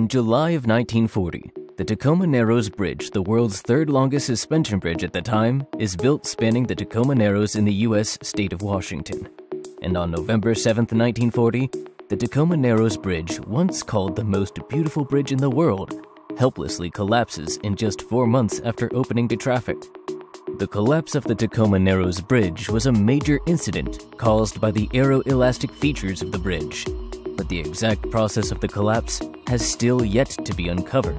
In July of 1940, the Tacoma Narrows Bridge, the world's third longest suspension bridge at the time, is built spanning the Tacoma Narrows in the U.S. state of Washington. And on November 7, 1940, the Tacoma Narrows Bridge, once called the most beautiful bridge in the world, helplessly collapses in just four months after opening to traffic. The collapse of the Tacoma Narrows Bridge was a major incident caused by the aeroelastic features of the bridge, but the exact process of the collapse has still yet to be uncovered.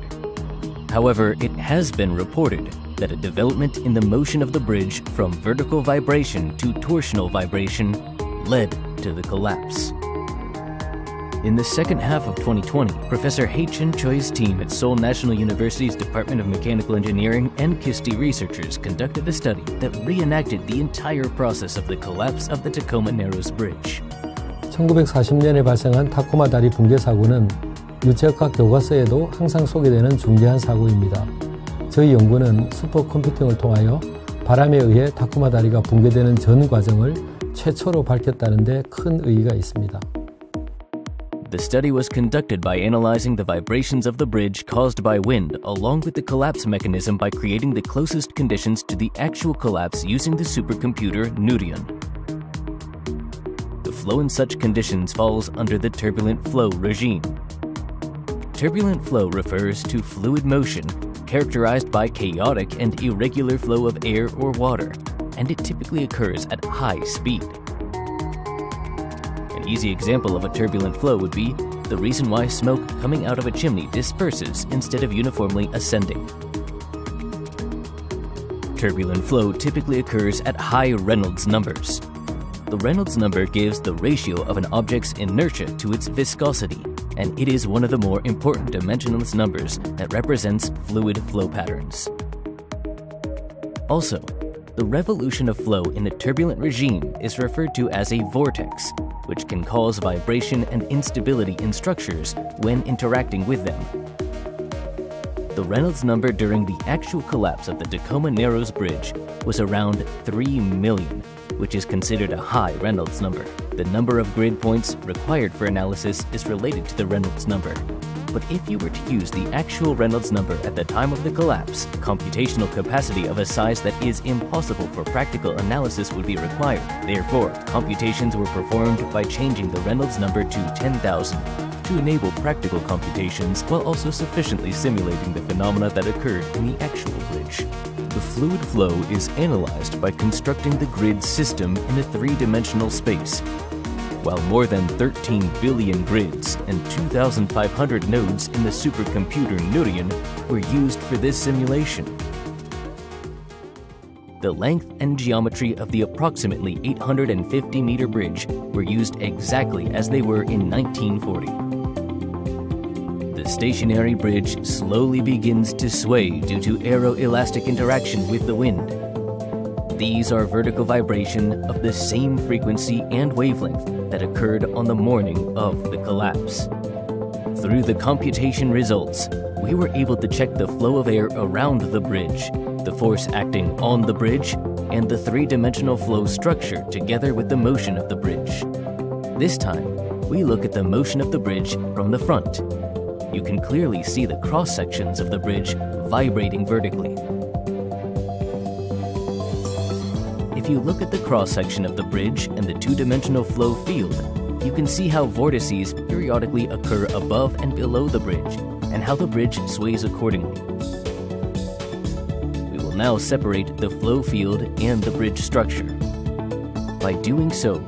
However, it has been reported that a development in the motion of the bridge from vertical vibration to torsional vibration led to the collapse. In the second half of 2020, Professor Haecheon Choi's team at Seoul National University's Department of Mechanical Engineering and KISTI researchers conducted a study that reenacted the entire process of the collapse of the Tacoma Narrows Bridge. 1940년에 발생한 타코마 다리 붕괴 사고는 유체역학 교과서에도 항상 소개되는 중대한 사고입니다. 저희 연구는 슈퍼컴퓨팅을 통하여 바람에 의해 타코마 다리가 붕괴되는 전 과정을 최초로 밝혔다는 데 큰 의의가 있습니다. The study was conducted by analyzing the vibrations of the bridge caused by wind along with the collapse mechanism by creating the closest conditions to the actual collapse using the supercomputer Nurion. Flow in such conditions falls under the turbulent flow regime. Turbulent flow refers to fluid motion characterized by chaotic and irregular flow of air or water, and it typically occurs at high speed. An easy example of a turbulent flow would be the reason why smoke coming out of a chimney disperses instead of uniformly ascending. Turbulent flow typically occurs at high Reynolds numbers. The Reynolds number gives the ratio of an object's inertia to its viscosity, and it is one of the more important dimensionless numbers that represents fluid flow patterns. Also, the revolution of flow in a turbulent regime is referred to as a vortex, which can cause vibration and instability in structures when interacting with them. The Reynolds number during the actual collapse of the Tacoma Narrows Bridge was around 3 million, which is considered a high Reynolds number. The number of grid points required for analysis is related to the Reynolds number. But if you were to use the actual Reynolds number at the time of the collapse, computational capacity of a size that is impossible for practical analysis would be required. Therefore, computations were performed by changing the Reynolds number to 10,000 to enable practical computations while also sufficiently simulating the phenomena that occurred in the actual bridge. The fluid flow is analyzed by constructing the grid system in a three-dimensional space. While more than 13 billion grids and 2,500 nodes in the supercomputer Nurion were used for this simulation. The length and geometry of the approximately 850 meter bridge were used exactly as they were in 1940 the stationary bridge slowly begins to sway due to aeroelastic interaction with the wind. These are vertical vibration of the same frequency and wavelength that occurred on the morning of the collapse. Through the computation results, we were able to check the flow of air around the bridge, the force acting on the bridge, and the three-dimensional flow structure together with the motion of the bridge. This time, we look at the motion of the bridge from the front you can clearly see the cross sections of the bridge vibrating vertically. If you look at the cross section of the bridge and the two-dimensional flow field, you can see how vortices periodically occur above and below the bridge, and how the bridge sways accordingly. We will now separate the flow field and the bridge structure. By doing so,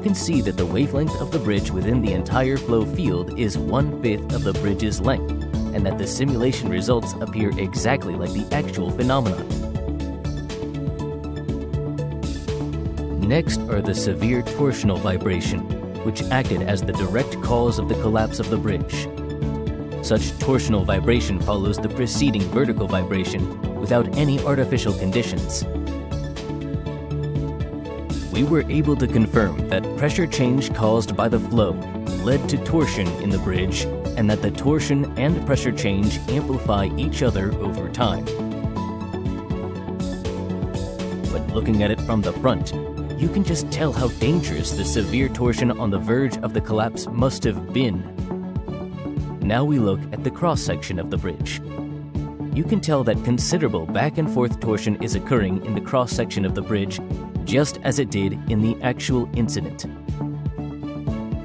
you can see that the wavelength of the bridge within the entire flow field is one-fifth of the bridge's length, and that the simulation results appear exactly like the actual phenomenon. Next are the severe torsional vibration, which acted as the direct cause of the collapse of the bridge. Such torsional vibration follows the preceding vertical vibration without any artificial conditions we were able to confirm that pressure change caused by the flow led to torsion in the bridge and that the torsion and pressure change amplify each other over time. When looking at it from the front, you can just tell how dangerous the severe torsion on the verge of the collapse must have been. Now we look at the cross section of the bridge. You can tell that considerable back and forth torsion is occurring in the cross section of the bridge, just as it did in the actual incident.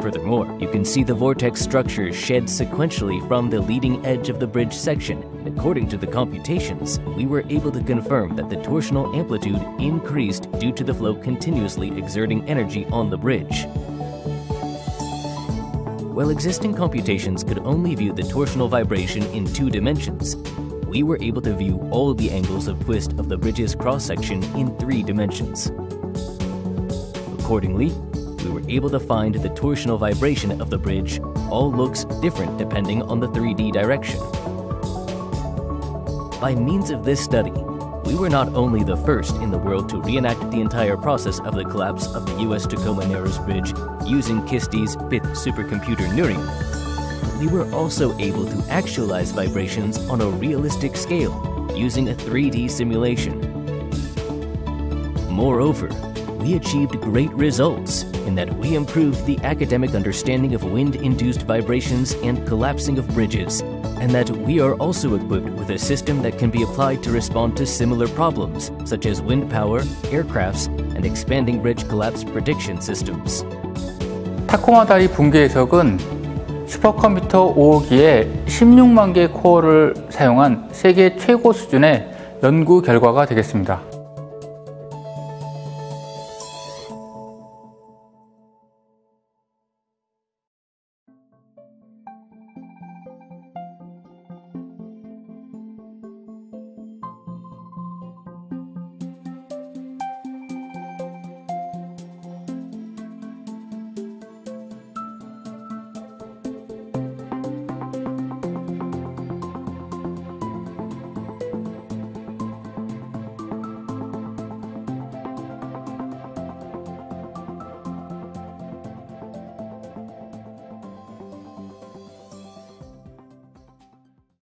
Furthermore, you can see the vortex structure shed sequentially from the leading edge of the bridge section. According to the computations, we were able to confirm that the torsional amplitude increased due to the flow continuously exerting energy on the bridge. While existing computations could only view the torsional vibration in two dimensions, we were able to view all the angles of twist of the bridge's cross-section in three dimensions. Accordingly, we were able to find the torsional vibration of the bridge all looks different depending on the 3D direction. By means of this study, we were not only the first in the world to reenact the entire process of the collapse of the US Tacoma Narrows Bridge using KISTI's fifth supercomputer Nurion, we were also able to actualize vibrations on a realistic scale using a 3D simulation. Moreover, we achieved great results in that we improved the academic understanding of wind-induced vibrations and collapsing of bridges, and that we are also equipped with a system that can be applied to respond to similar problems, such as wind power, aircrafts, and expanding bridge collapse prediction systems. 타코마 다리 붕괴 해석은 슈퍼컴퓨터 5호기에 16만 개 코어를 사용한 세계 최고 수준의 연구 결과가 되겠습니다.